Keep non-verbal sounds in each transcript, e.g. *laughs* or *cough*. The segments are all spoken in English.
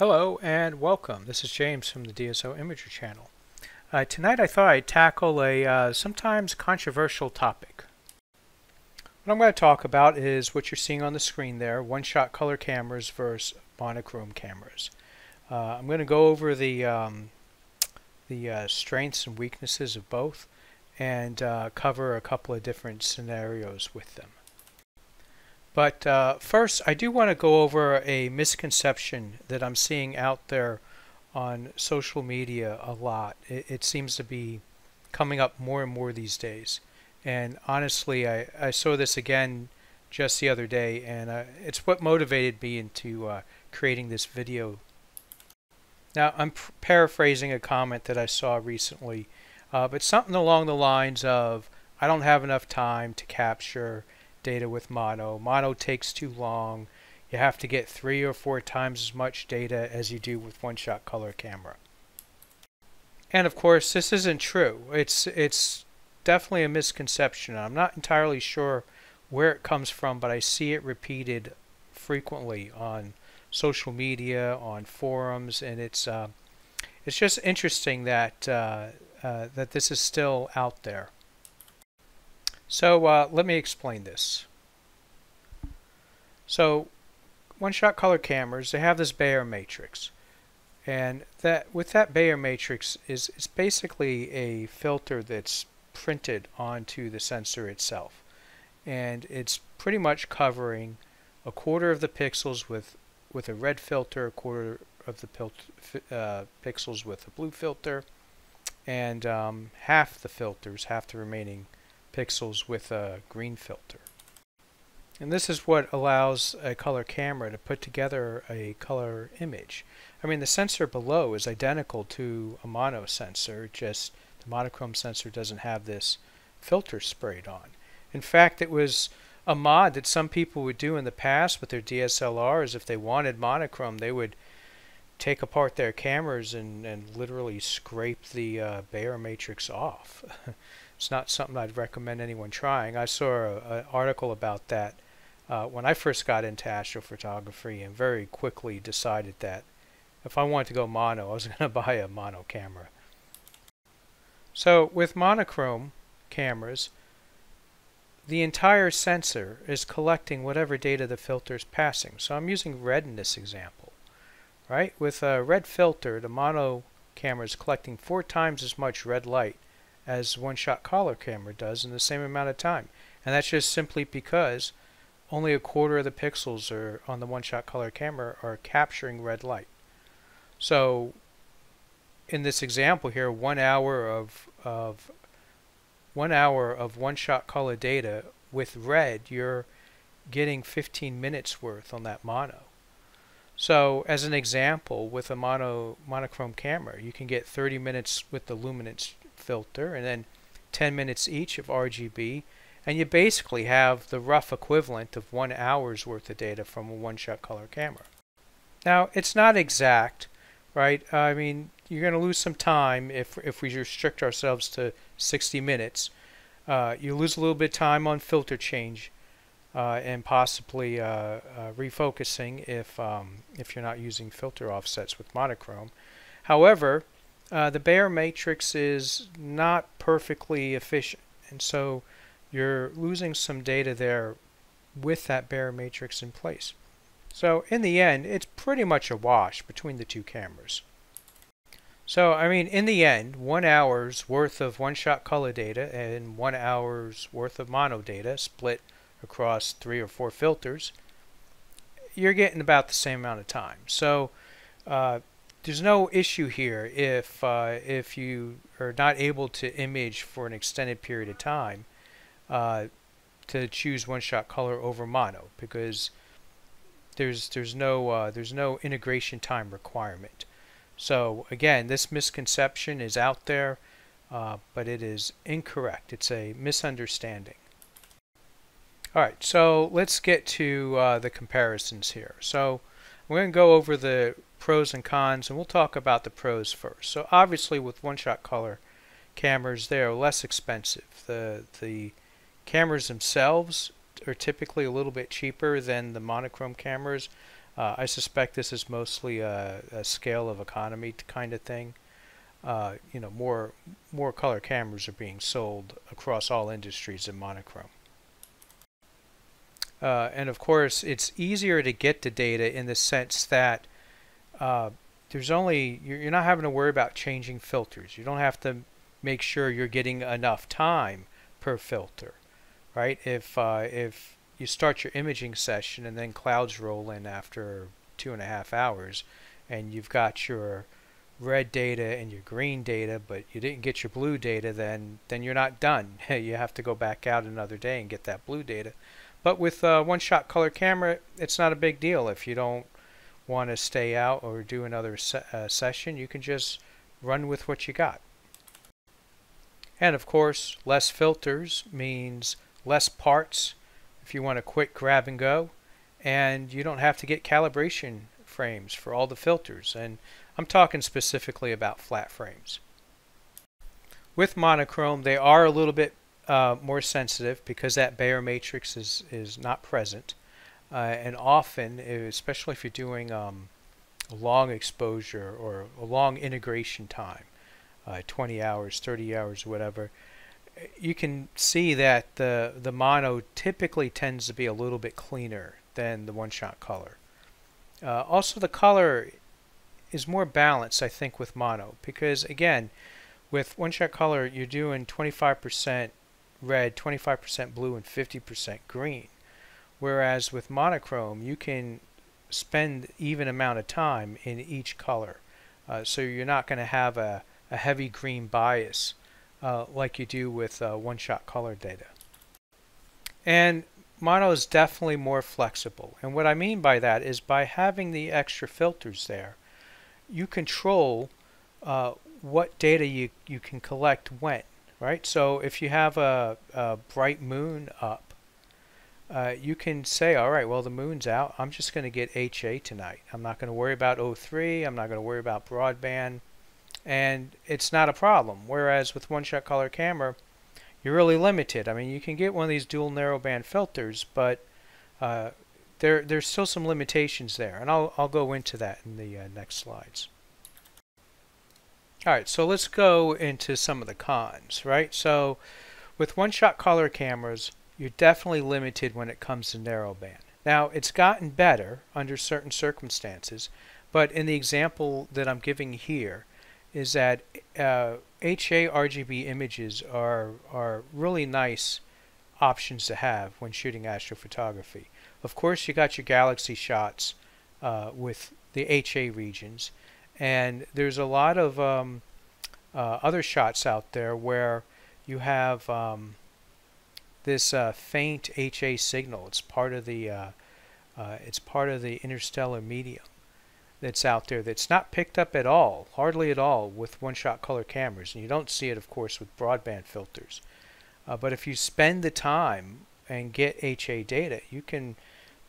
Hello and welcome. This is James from the DSO Imager channel. Uh, tonight I thought I'd tackle a uh, sometimes controversial topic. What I'm going to talk about is what you're seeing on the screen there, one-shot color cameras versus monochrome cameras. Uh, I'm going to go over the, um, the uh, strengths and weaknesses of both and uh, cover a couple of different scenarios with them. But uh, first, I do want to go over a misconception that I'm seeing out there on social media a lot. It, it, seems to be coming up more and more these days. And honestly, I, I saw this again just the other day, and uh, it's what motivated me into uh, creating this video. Now, I'm paraphrasing a comment that I saw recently, uh, but something along the lines of, I don't have enough time to capture data with mono. Mono takes too long. You have to get three or four times as much data as you do with one-shot color camera. And of course, this isn't true. It's it's definitely a misconception. I'm not entirely sure where it comes from, but I see it repeated frequently on social media, on forums, and it's uh, it's just interesting that uh, uh, that this is still out there. So uh, let me explain this. So one-shot color cameras, they have this Bayer matrix. And that with that Bayer matrix is, is basically a filter that's printed onto the sensor itself. And it's pretty much covering a quarter of the pixels with, with a red filter, a quarter of the uh, pixels with a blue filter, and um, half the filters, half the remaining pixels with a green filter. And this is what allows a color camera to put together a color image. I mean, the sensor below is identical to a mono sensor, just the monochrome sensor doesn't have this filter sprayed on. In fact, it was a mod that some people would do in the past with their DSLRs. If they wanted monochrome, they would take apart their cameras and, and literally scrape the uh, Bayer matrix off. *laughs* it's not something I'd recommend anyone trying. I saw an article about that uh, when I first got into astrophotography and very quickly decided that if I wanted to go mono, I was *laughs* going to buy a mono camera. So with monochrome cameras, the entire sensor is collecting whatever data the filter is passing. So I'm using red in this example. Right? With a red filter, the mono camera is collecting four times as much red light as one-shot color camera does in the same amount of time. And that's just simply because only a quarter of the pixels are on the one-shot color camera are capturing red light. So in this example here, one hour of, of one hour of one-shot color data with red, you're getting 15 minutes worth on that mono. So as an example, with a mono monochrome camera, you can get 30 minutes with the luminance filter and then 10 minutes each of RGB and you basically have the rough equivalent of one hour's worth of data from a one-shot color camera. Now it's not exact, right? I mean you're going to lose some time if, if we restrict ourselves to 60 minutes. Uh, you lose a little bit of time on filter change uh, and possibly uh, uh refocusing if, um, if you're not using filter offsets with monochrome. However, uh, the Bayer matrix is not perfectly efficient and so you're losing some data there with that Bayer matrix in place. So in the end, it's pretty much a wash between the two cameras. So, I mean, in the end, one hour's worth of one-shot color data and one hour's worth of mono data split across three or four filters, you're getting about the same amount of time. So, uh, there's no issue here if uh, if you are not able to image for an extended period of time uh, to choose one-shot color over mono because there's there's no uh, there's no integration time requirement. So again, this misconception is out there, uh, but it is incorrect. It's a misunderstanding. All right, so let's get to uh, the comparisons here. So we're going to go over the pros and cons, and we'll talk about the pros first. So obviously, with one-shot color cameras, they are less expensive. The the cameras themselves are typically a little bit cheaper than the monochrome cameras. Uh, I suspect this is mostly a, a scale of economy kind of thing. Uh, you know, more more color cameras are being sold across all industries in monochrome. Uh, and of course, it's easier to get the data in the sense that uh, there's only you're not having to worry about changing filters. You don't have to make sure you're getting enough time per filter, right? If uh, if you start your imaging session and then clouds roll in after two and a half hours, and you've got your red data and your green data, but you didn't get your blue data, then then you're not done. *laughs* you have to go back out another day and get that blue data. But with a one-shot color camera, it's not a big deal. If you don't want to stay out or do another se uh, session, you can just run with what you got. And of course, less filters means less parts if you want a quick grab and go. And you don't have to get calibration frames for all the filters. And I'm talking specifically about flat frames. With monochrome, they are a little bit uh, more sensitive because that Bayer matrix is, is not present. Uh, and often, especially if you're doing um, a long exposure or a long integration time, uh, 20 hours, 30 hours, whatever, you can see that the, the mono typically tends to be a little bit cleaner than the one-shot color. Uh, also, the color is more balanced, I think, with mono because, again, with one-shot color, you're doing 25% red, 25% blue, and 50% green. Whereas with monochrome, you can spend even amount of time in each color. Uh, so you're not going to have a, a heavy green bias uh, like you do with uh, one-shot color data. And mono is definitely more flexible. And what I mean by that is by having the extra filters there, you control uh, what data you, you can collect when right? So if you have a, a bright moon up, uh, you can say, all right, well, the moon's out. I'm just going to get HA tonight. I'm not going to worry about O3. I'm not going to worry about broadband. And it's not a problem. Whereas with one-shot color camera, you're really limited. I mean, you can get one of these dual narrowband filters, but uh, there there's still some limitations there. And I'll, I'll go into that in the uh, next slides. Alright, so let's go into some of the cons, right? So with one-shot color cameras, you're definitely limited when it comes to narrowband. Now, it's gotten better under certain circumstances, but in the example that I'm giving here is that uh, HA RGB images are, are really nice options to have when shooting astrophotography. Of course, you got your galaxy shots uh, with the HA regions, and there's a lot of um, uh, other shots out there where you have um, this uh, faint HA signal. It's part of the uh, uh, it's part of the interstellar medium that's out there that's not picked up at all, hardly at all, with one-shot color cameras. And you don't see it, of course, with broadband filters. Uh, but if you spend the time and get HA data, you can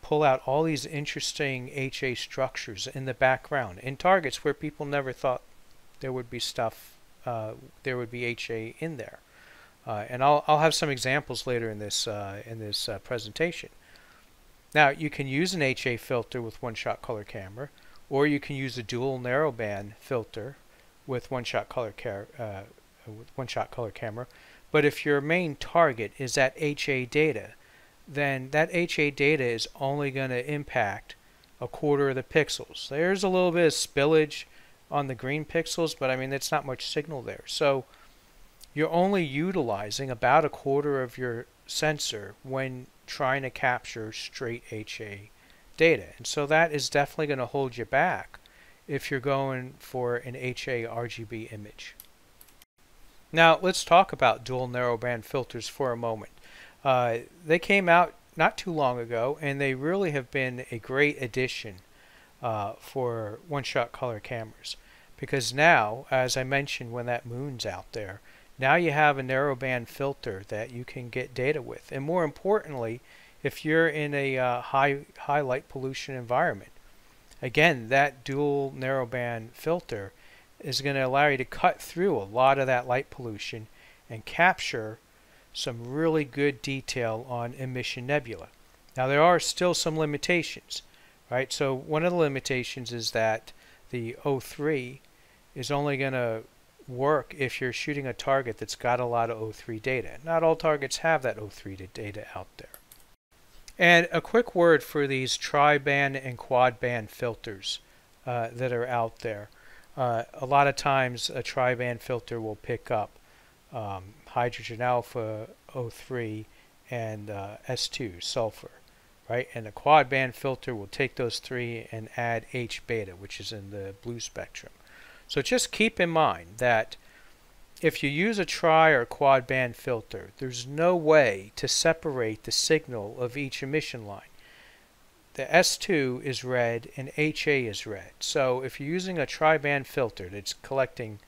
pull out all these interesting HA structures in the background in targets where people never thought there would be stuff, uh, there would be HA in there. Uh, and I'll, I'll have some examples later in this, uh, in this uh, presentation. Now you can use an HA filter with one-shot color camera or you can use a dual narrowband filter with one-shot color, uh, one-shot color camera. But if your main target is that HA data, then that HA data is only going to impact a quarter of the pixels. There's a little bit of spillage on the green pixels, but I mean, it's not much signal there. So you're only utilizing about a quarter of your sensor when trying to capture straight HA data. And so that is definitely going to hold you back if you're going for an HA RGB image. Now let's talk about dual narrowband filters for a moment. Uh, they came out not too long ago, and they really have been a great addition uh, for one-shot color cameras. Because now, as I mentioned when that moon's out there, now you have a narrowband filter that you can get data with. And more importantly, if you're in a uh, high, high light pollution environment, again, that dual narrowband filter is going to allow you to cut through a lot of that light pollution and capture some really good detail on emission nebula. Now there are still some limitations, right? So one of the limitations is that the O3 is only going to work if you're shooting a target that's got a lot of O3 data. Not all targets have that O3 data out there. And a quick word for these tri-band and quad-band filters uh, that are out there. Uh, a lot of times a tri-band filter will pick up um, hydrogen alpha, O3, and uh, S2, sulfur, right? And a quad band filter will take those three and add H beta, which is in the blue spectrum. So just keep in mind that if you use a tri or quad band filter, there's no way to separate the signal of each emission line. The S2 is red and HA is red. So if you're using a tri-band filter that's collecting,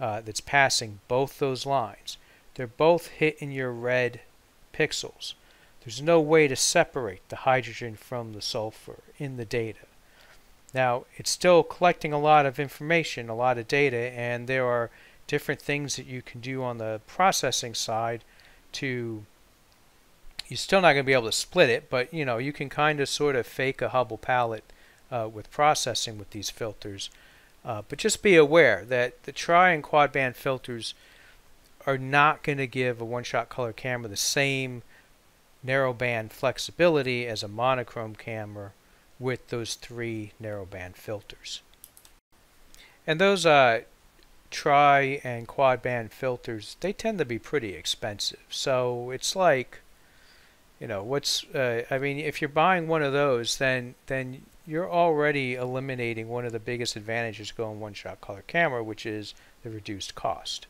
uh, that's passing both those lines, they're both hitting your red pixels. There's no way to separate the hydrogen from the sulfur in the data. Now, it's still collecting a lot of information, a lot of data, and there are different things that you can do on the processing side to you're still not going to be able to split it, but you know you can kind of sort of fake a Hubble palette uh, with processing with these filters. Uh, but just be aware that the tri and quad band filters are not going to give a one-shot color camera the same narrowband flexibility as a monochrome camera with those three narrowband filters. And those uh, tri and quad band filters, they tend to be pretty expensive. So it's like, you know, what's, uh, I mean, if you're buying one of those, then, then you're already eliminating one of the biggest advantages going one-shot color camera, which is the reduced cost.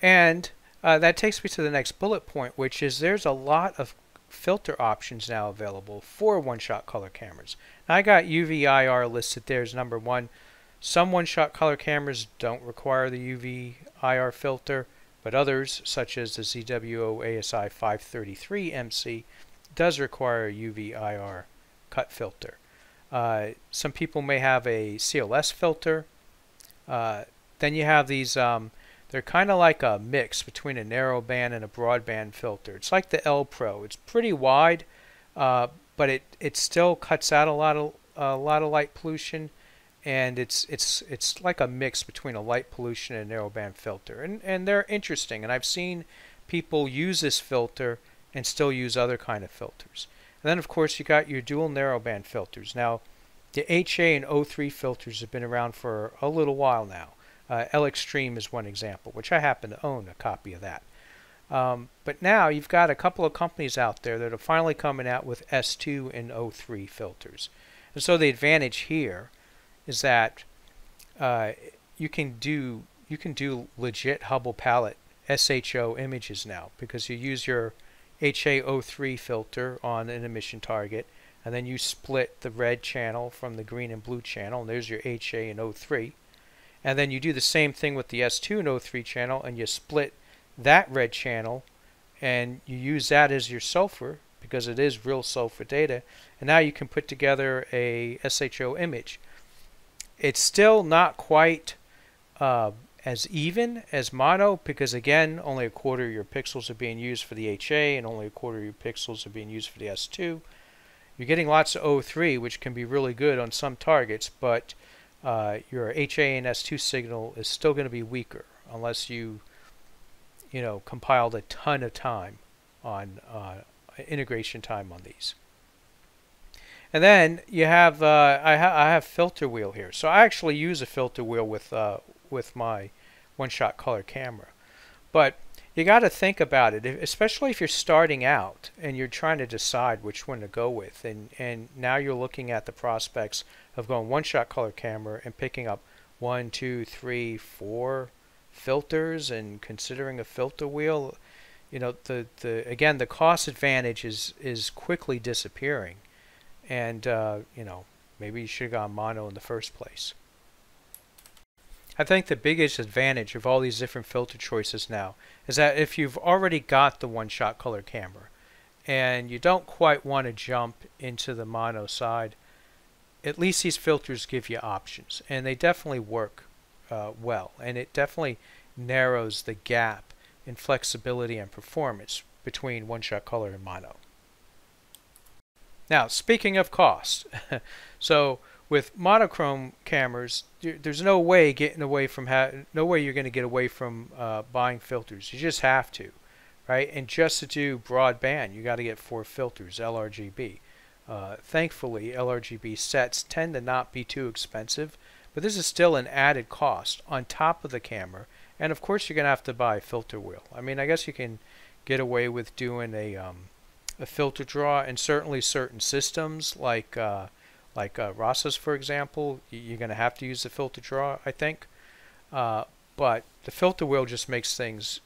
And uh, that takes me to the next bullet point, which is there's a lot of filter options now available for one-shot color cameras. Now, I got UV IR listed there as number one. Some one-shot color cameras don't require the UV IR filter, but others, such as the ZWO ASI 533 MC, does require a UV IR cut filter. Uh, some people may have a CLS filter. Uh, then you have these um, they're kind of like a mix between a narrow band and a broadband filter. It's like the L Pro. It's pretty wide, uh, but it, it still cuts out a lot of a lot of light pollution, and it's it's it's like a mix between a light pollution and a narrowband filter. And and they're interesting. And I've seen people use this filter and still use other kind of filters. And then of course you got your dual narrowband filters. Now the HA and O3 filters have been around for a little while now. Uh, L Extreme is one example, which I happen to own a copy of that. Um, but now you've got a couple of companies out there that are finally coming out with S2 and O3 filters. And so the advantage here is that uh, you can do you can do legit Hubble palette SHO images now because you use your HAO3 filter on an emission target and then you split the red channel from the green and blue channel and there's your HA and O3 and then you do the same thing with the S2 and O3 channel and you split that red channel and you use that as your sulfur because it is real sulfur data and now you can put together a SHO image. It's still not quite uh, as even as mono because again only a quarter of your pixels are being used for the HA and only a quarter of your pixels are being used for the S2. You're getting lots of O3 which can be really good on some targets but uh, your HA and S2 signal is still going to be weaker unless you, you know, compiled a ton of time on uh, integration time on these. And then you have uh, I, ha I, have filter wheel here, so I actually use a filter wheel with uh, with my one-shot color camera, but you got to think about it, especially if you're starting out and you're trying to decide which one to go with, and and now you're looking at the prospects of going one shot color camera and picking up one, two, three, four filters and considering a filter wheel, you know, the, the again the cost advantage is is quickly disappearing, and uh, you know maybe you should have gone mono in the first place. I think the biggest advantage of all these different filter choices now is that if you've already got the one-shot color camera and you don't quite want to jump into the mono side, at least these filters give you options, and they definitely work uh, well, and it definitely narrows the gap in flexibility and performance between one-shot color and mono. Now, speaking of cost, *laughs* so with monochrome cameras, there's no way getting away from no way you're going to get away from uh, buying filters. You just have to, right? And just to do broadband, you got to get four filters, LRGB. Uh, thankfully, LRGB sets tend to not be too expensive, but this is still an added cost on top of the camera. And of course, you're going to have to buy a filter wheel. I mean, I guess you can get away with doing a um, a filter draw, and certainly certain systems like uh, like uh, for example, you're going to have to use the filter draw, I think. Uh, but the filter wheel just makes things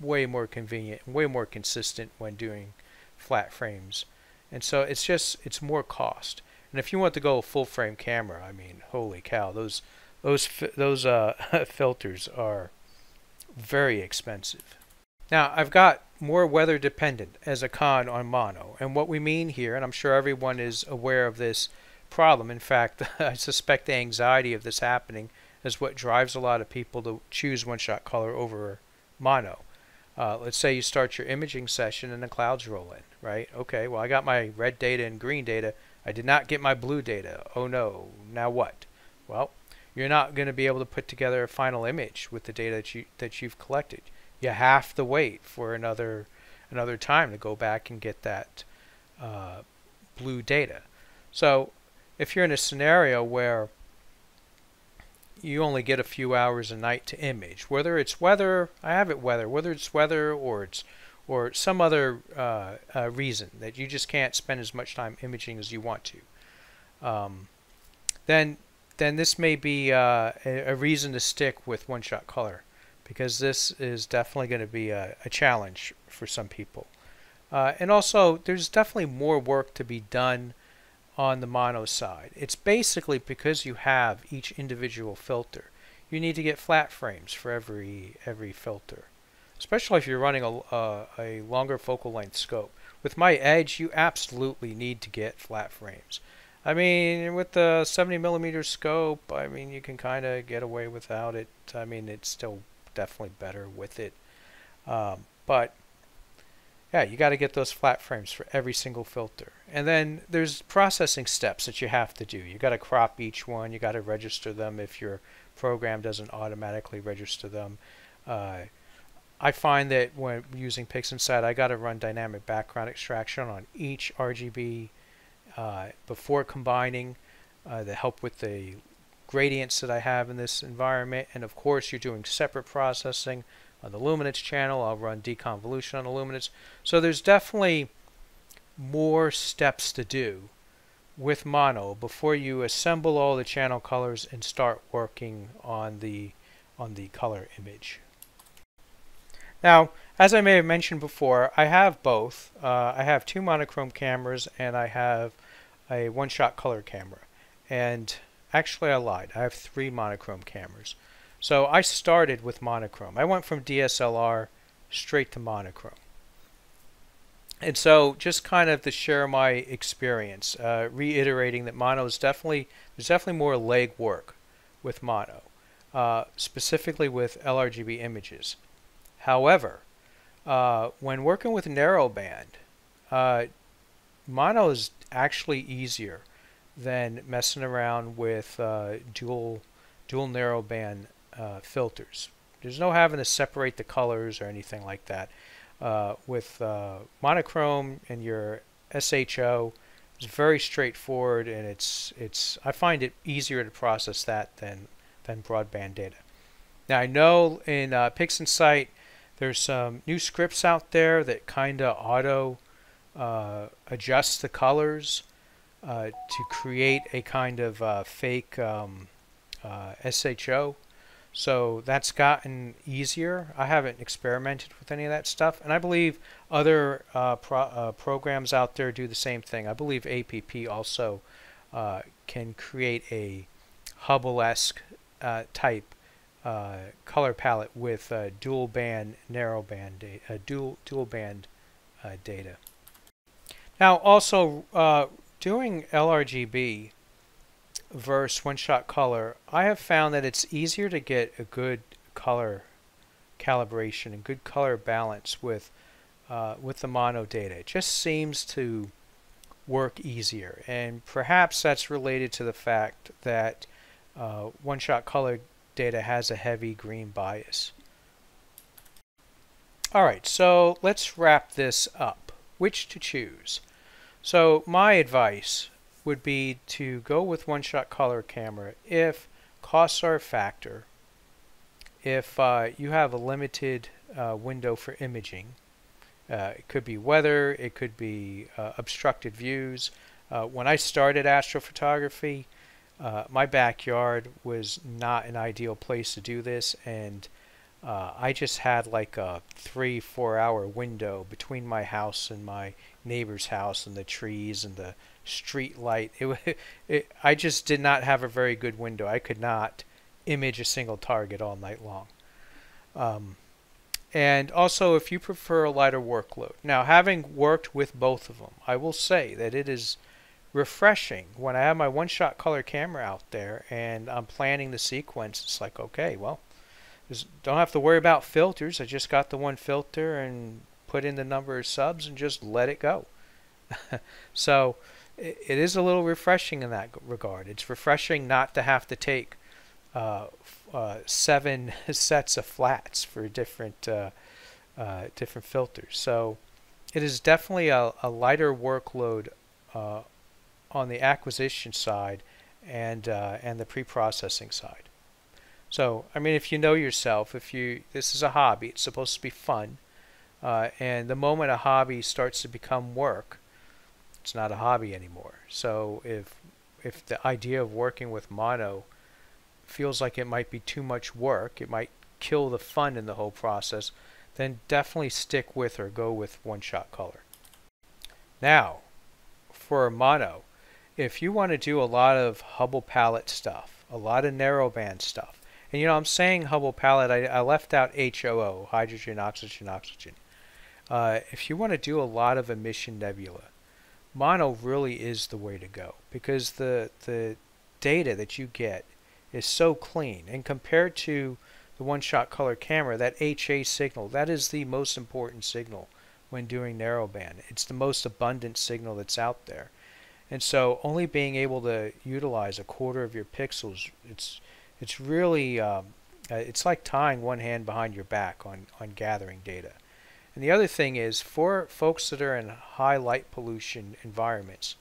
way more convenient and way more consistent when doing flat frames. And so it's just it's more cost. And if you want to go full frame camera, I mean, holy cow, those those those uh, *laughs* filters are very expensive. Now I've got more weather dependent as a con on mono, and what we mean here, and I'm sure everyone is aware of this problem. In fact, *laughs* I suspect the anxiety of this happening is what drives a lot of people to choose one-shot color over mono. Uh, let's say you start your imaging session and the clouds roll in, right? Okay, well I got my red data and green data. I did not get my blue data. Oh no, now what? Well, you're not going to be able to put together a final image with the data that you that you've collected. You have to wait for another another time to go back and get that uh, blue data. So if you're in a scenario where you only get a few hours a night to image. Whether it's weather, I have it weather, whether it's weather or it's or some other uh, uh, reason that you just can't spend as much time imaging as you want to, um, then then this may be uh, a, a, reason to stick with one-shot color because this is definitely going to be a, a, challenge for some people. Uh, and also, there's definitely more work to be done on the mono side. It's basically because you have each individual filter. You need to get flat frames for every every filter, especially if you're running a, a, longer focal length scope. With my Edge, you absolutely need to get flat frames. I mean, with the 70 millimeter scope, I mean, you can kind of get away without it. I mean, it's still definitely better with it. Um, but yeah, you got to get those flat frames for every single filter. And then there's processing steps that you have to do. You got to crop each one. You got to register them if your program doesn't automatically register them. Uh, I find that when using PixInsight, I got to run dynamic background extraction on each RGB uh, before combining uh, to help with the gradients that I have in this environment. And of course, you're doing separate processing on the luminance channel. I'll run deconvolution on the luminance. So there's definitely more steps to do with mono before you assemble all the channel colors and start working on the on the color image. Now, as I may have mentioned before, I have both. Uh, I have two monochrome cameras and I have a one-shot color camera. And actually I lied. I have three monochrome cameras. So I started with monochrome. I went from DSLR straight to monochrome. And so just kind of to share my experience, uh, reiterating that mono is definitely, there's definitely more leg work with mono, uh, specifically with LRGB images. However, uh, when working with narrowband, uh, mono is actually easier than messing around with uh, dual dual narrowband uh, filters. There's no having to separate the colors or anything like that. Uh, with uh, monochrome and your SHO, it's very straightforward, and it's it's I find it easier to process that than than broadband data. Now I know in uh, PixInsight there's some new scripts out there that kind of auto uh, adjust the colors uh, to create a kind of uh, fake um, uh, SHO so that's gotten easier. I haven't experimented with any of that stuff, and I believe other uh, pro uh, programs out there do the same thing. I believe APP also uh, can create a Hubble-esque uh, type uh, color palette with dual band, narrow band, data, dual dual band data. Now, also doing LRGB versus one shot color, I have found that it's easier to get a good color calibration and good color balance with uh, with the mono data. It just seems to work easier. And perhaps that's related to the fact that uh, one-shot color data has a heavy green bias. Alright, so let's wrap this up. Which to choose? So my advice would be to go with one-shot color camera if costs are a factor, if uh, you have a limited uh, window for imaging, uh, it could be weather, it could be uh, obstructed views. Uh, when I started astrophotography, uh, my backyard was not an ideal place to do this, and I just had like a three, four hour window between my house and my neighbor's house and the trees and the street light. It, *laughs* it, I just did not have a very good window. I could not image a single target all night long. Um, and also if you prefer a lighter workload. Now having worked with both of them, I will say that it is refreshing when I have my one-shot color camera out there and I'm planning the sequence. It's like, okay, well, don't have to worry about filters. I just got the one filter and put in the number of subs and just let it go. *laughs* so it, is a little refreshing in that regard. It's refreshing not to have to take uh, uh, seven *laughs* sets of flats for different uh, uh, different filters. So it is definitely a, a lighter workload uh, on the acquisition side and uh, and the pre-processing side. So I mean, if you know yourself, if you this is a hobby, it's supposed to be fun, Uh, and the moment a hobby starts to become work, it's not a hobby anymore. So if if the idea of working with mono feels like it might be too much work, it might kill the fun in the whole process, then definitely stick with or go with one shot color. Now, for mono, if you want to do a lot of Hubble palette stuff, a lot of narrowband stuff, and you know, I'm saying Hubble palette, I, I left out HOO, hydrogen, oxygen, oxygen. Uh, if you want to do a lot of emission nebula, mono really is the way to go because the the data that you get is so clean. And compared to the one-shot color camera, that HA signal, that is the most important signal when doing narrowband. It's the most abundant signal that's out there. And so only being able to utilize a quarter of your pixels, it's it's really um, uh, it's like tying one hand behind your back on, on gathering data. And the other thing is for folks that are in high light pollution environments,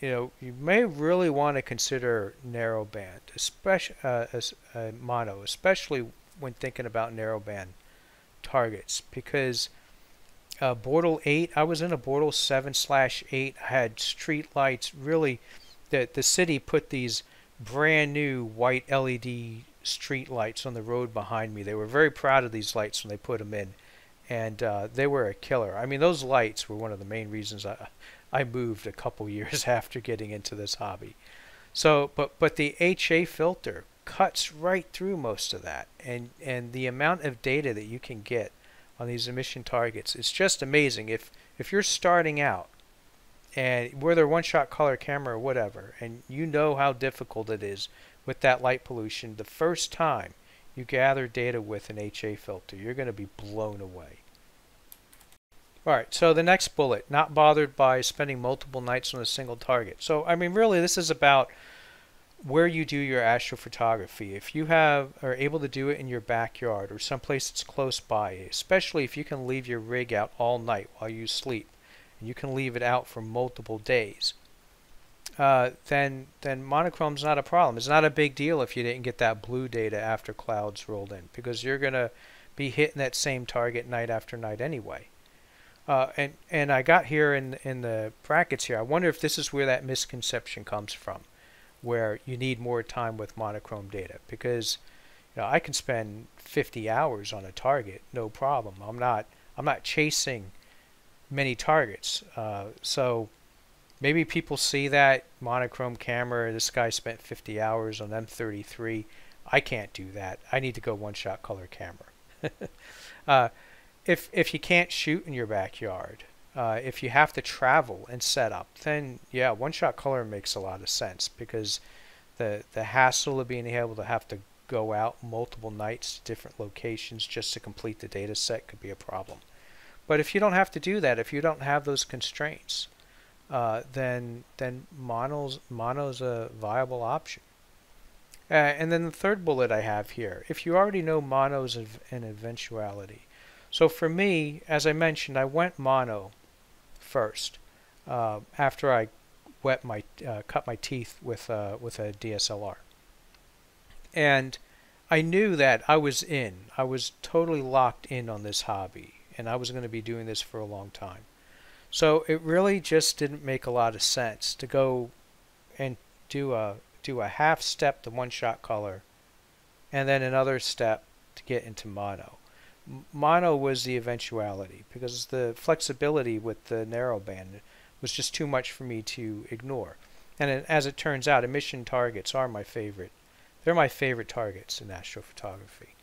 you know, you may really want to consider narrowband, especially uh, as uh, mono, especially when thinking about narrowband targets, because uh, Bortle 8, I was in a Bortle 7 slash 8, had street lights. Really, the the city put these brand new white LED street lights on the road behind me. They were very proud of these lights when they put them in, and uh, they were a killer. I mean, those lights were one of the main reasons I I moved a couple *laughs* years after getting into this hobby. So, but but the HA filter cuts right through most of that, and and the amount of data that you can get on these emission targets is just amazing. If if you're starting out, and whether one-shot color camera or whatever, and you know how difficult it is with that light pollution, the first time you gather data with an HA filter, you're going to be blown away. Alright, so the next bullet, not bothered by spending multiple nights on a single target. So, I mean, really, this is about where you do your astrophotography. If you have are able to do it in your backyard or someplace that's close by, especially if you can leave your rig out all night while you sleep, and you can leave it out for multiple days, uh, then then monochrome's not a problem. It's not a big deal if you didn't get that blue data after clouds rolled in, because you're gonna be hitting that same target night after night anyway. Uh, and and I got here in in the brackets here. I wonder if this is where that misconception comes from, where you need more time with monochrome data because you know I can spend 50 hours on a target, no problem. I'm not I'm not chasing many targets. Uh, so maybe people see that monochrome camera. This guy spent 50 hours on M33. I can't do that. I need to go one-shot color camera. *laughs* uh, if if you can't shoot in your backyard, uh, if you have to travel and set up, then yeah, one shot color makes a lot of sense because the the hassle of being able to have to go out multiple nights to different locations just to complete the data set could be a problem. But if you don't have to do that, if you don't have those constraints, uh, then then mono's mono's a viable option. Uh, and then the third bullet I have here, if you already know mono's an eventuality. So for me, as I mentioned, I went mono first uh, after I wet my uh, cut my teeth with uh, with a DSLR. And I knew that I was in. I was totally locked in on this hobby, and I was going to be doing this for a long time. So it really just didn't make a lot of sense to go and do a do a half step to one shot color, and then another step to get into mono. Mono was the eventuality because the flexibility with the narrowband was just too much for me to ignore. And as it turns out, emission targets are my favorite. They're my favorite targets in astrophotography.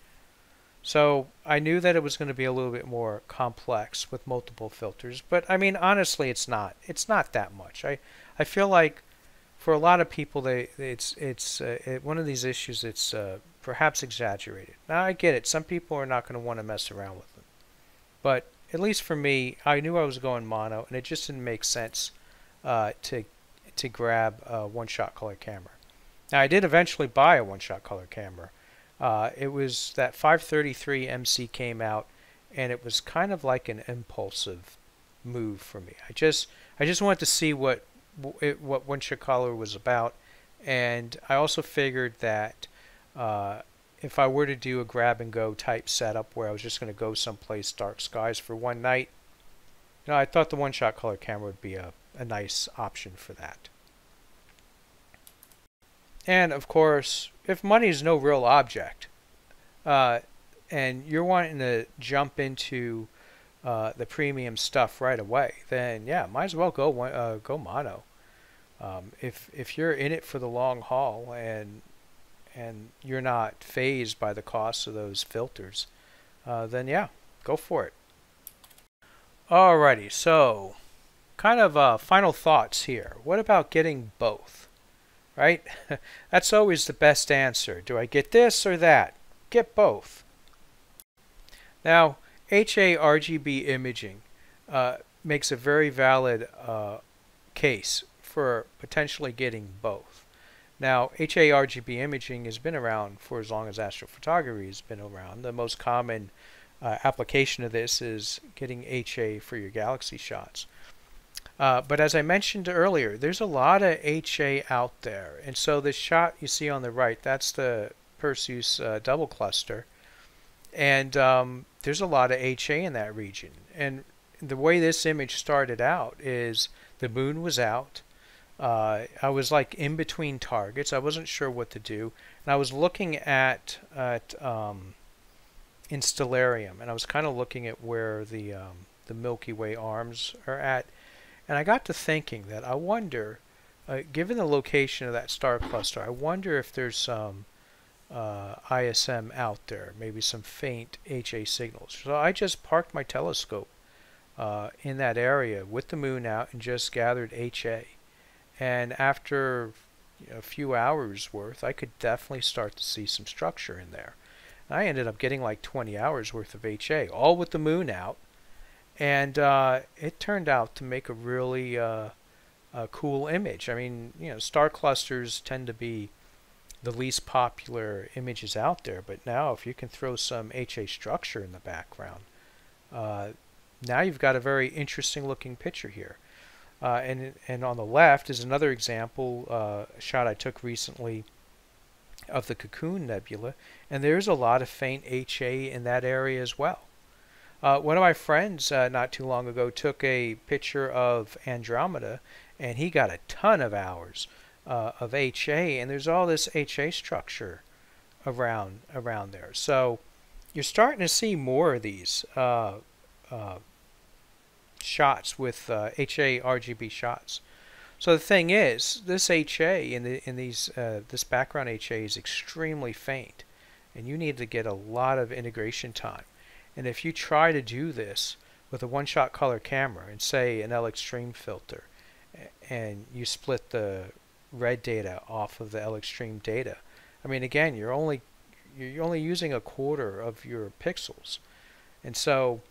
So I knew that it was going to be a little bit more complex with multiple filters, but I mean honestly, it's not. It's not that much. I I feel like for a lot of people, they it's it's uh, it, one of these issues. It's uh, perhaps exaggerated. Now I get it. Some people are not going to want to mess around with them, but at least for me, I knew I was going mono, and it just didn't make sense uh, to to grab a one-shot color camera. Now I did eventually buy a one-shot color camera. Uh, it was that 533 MC came out, and it was kind of like an impulsive move for me. I just I just wanted to see what what one-shot color was about, and I also figured that uh, if I were to do a grab and go type setup where I was just going to go someplace dark skies for one night, you know, I thought the one-shot color camera would be a, a nice option for that. And of course, if money is no real object, uh, and you're wanting to jump into uh, the premium stuff right away, then yeah, might as well go uh, go mono. Um, if if you're in it for the long haul and and you're not fazed by the cost of those filters, uh, then yeah, go for it. Alrighty, so kind of uh, final thoughts here. What about getting both? Right? *laughs* That's always the best answer. Do I get this or that? Get both. Now, HARGB imaging uh, makes a very valid uh, case for potentially getting both. Now, HA-RGB imaging has been around for as long as astrophotography has been around. The most common uh, application of this is getting HA for your galaxy shots. Uh, but as I mentioned earlier, there's a lot of HA out there. And so this shot you see on the right, that's the Perseus uh, double cluster. And um, there's a lot of HA in that region. And the way this image started out is the moon was out uh, I was like in between targets. I wasn't sure what to do, and I was looking at at um, in Stellarium, and I was kind of looking at where the um, the Milky Way arms are at, and I got to thinking that I wonder, uh, given the location of that star cluster, I wonder if there's some uh, ISM out there, maybe some faint HA signals. So I just parked my telescope uh, in that area with the moon out and just gathered HA and after a few hours worth, I could definitely start to see some structure in there. I ended up getting like 20 hours worth of HA, all with the moon out. And uh, it turned out to make a really uh, a cool image. I mean, you know, star clusters tend to be the least popular images out there, but now if you can throw some HA structure in the background, uh, now you've got a very interesting looking picture here. Uh, and, and on the left is another example, uh, shot I took recently of the Cocoon Nebula, and there's a lot of faint HA in that area as well. Uh, one of my friends uh, not too long ago took a picture of Andromeda, and he got a ton of hours uh, of HA, and there's all this HA structure around around there. So you're starting to see more of these uh, shots with uh, HA RGB shots. So the thing is, this HA in the in these uh, this background HA is extremely faint, and you need to get a lot of integration time. And if you try to do this with a one-shot color camera and say an L Extreme filter, and you split the red data off of the L Extreme data, I mean again you're only you're only using a quarter of your pixels, and so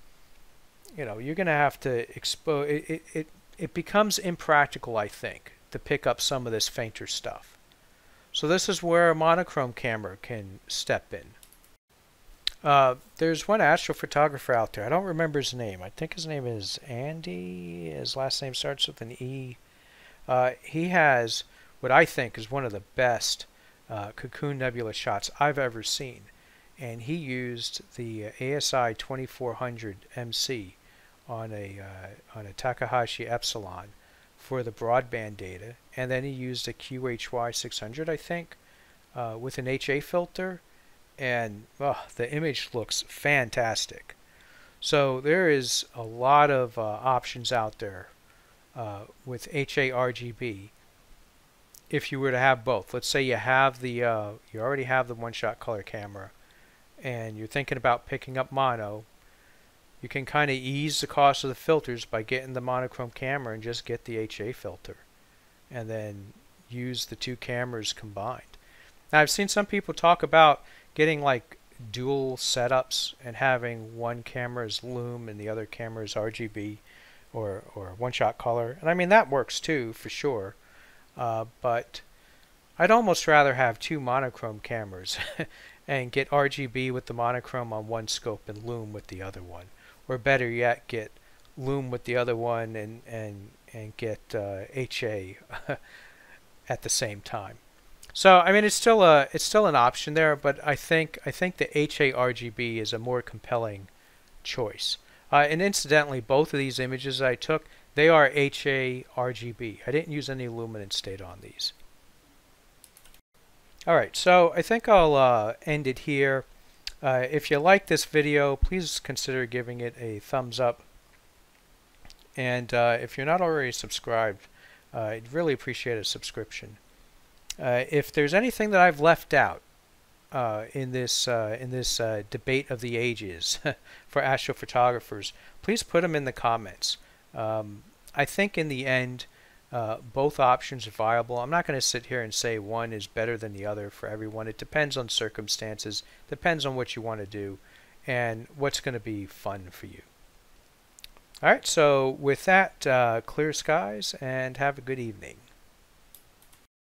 you know you're going to have to expose it, it, it, it becomes impractical, I think, to pick up some of this fainter stuff. So this is where a monochrome camera can step in. Uh, there's one astrophotographer out there. I don't remember his name. I think his name is Andy. His last name starts with an E. Uh, he has what I think is one of the best uh, cocoon nebula shots I've ever seen. And he used the ASI 2400 MC on a uh, on a Takahashi Epsilon for the broadband data, and then he used a QHY 600, I think, uh, with an HA filter, and oh, the image looks fantastic. So there is a lot of uh, options out there uh, with HARGB If you were to have both, let's say you have the uh, you already have the one-shot color camera, and you're thinking about picking up mono, you can kind of ease the cost of the filters by getting the monochrome camera and just get the HA filter and then use the two cameras combined. Now I've seen some people talk about getting like dual setups and having one camera is Lume and the other camera is RGB or, or one-shot color. And I mean that works too for sure. Uh, but I'd almost rather have two monochrome cameras *laughs* and get RGB with the monochrome on one scope and loom with the other one or better yet, get loom with the other one and and and get uh, HA *laughs* at the same time. So I mean, it's still a it's still an option there, but I think I think the HARGB is a more compelling choice. Uh, and incidentally, both of these images I took, they are HA RGB. I didn't use any luminance data on these. Alright, so I think I'll uh, end it here. Uh, if you like this video, please consider giving it a thumbs up. And uh, if you're not already subscribed, uh, I'd really appreciate a subscription. Uh, if there's anything that I've left out uh, in this uh, in this debate of the ages *laughs* for astrophotographers, please put them in the comments. Um, I think in the end, uh, both options are viable. I'm not going to sit here and say one is better than the other for everyone. It depends on circumstances, depends on what you want to do, and what's going to be fun for you. All right, so with that, uh, clear skies and have a good evening.